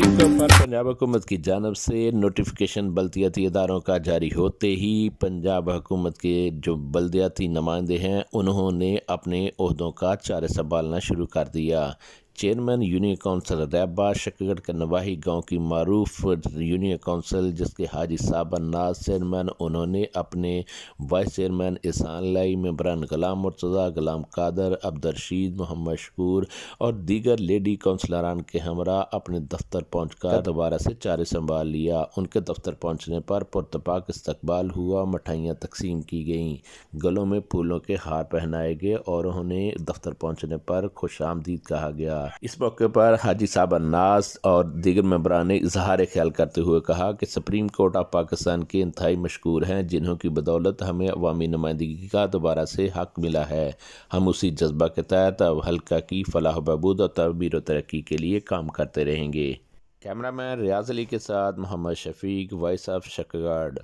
پنجاب حکومت کی جانب سے نوٹیفیکیشن بلدیاتی اداروں کا جاری ہوتے ہی پنجاب حکومت کے جو بلدیاتی نمائندے ہیں، انہوں نے اپنے عہدوں کا چارے سنبھالنا شروع کر دیا۔ چیئرمین یونین کونسل ریبا شکگڑھ کے نواحی گاؤں کی معروف یونین کونسل جس کے حاجی صاحب ناز چیئرمین انہوں نے اپنے وائس چیئرمین احسان لائی ممبران غلام مرتضی غلام قادر عبدالرشید محمد شکور اور دیگر لیڈی کونسلران کے ہمراہ اپنے دفتر پہنچ کر دوبارہ سے چارے سنبھال لیا۔ ان کے دفتر پہنچنے پر پرتپاک استقبال ہوا مٹھائیاں تقسیم کی گئیں گلوں میں پھولوں کے ہار پہنائے گئے اور انہیں دفتر پہنچنے پر خوش آمدید کہا گیا۔ اس موقع پر حاجی صاحب الناس اور دیگر ممبران نے اظہار خیال کرتے ہوئے کہا کہ سپریم کورٹ آف پاکستان کے انتہائی مشکور ہیں جنہوں کی بدولت ہمیں عوامی نمائندگی کا دوبارہ سے حق ملا ہے۔ ہم اسی جذبہ کے تحت اب حلقہ کی فلاح و بہبود اور تعبیر و ترقی کے لیے کام کرتے رہیں گے۔ کیمرہ مین ریاض علی کے ساتھ محمد شفیق، وائس آف شکگارڈ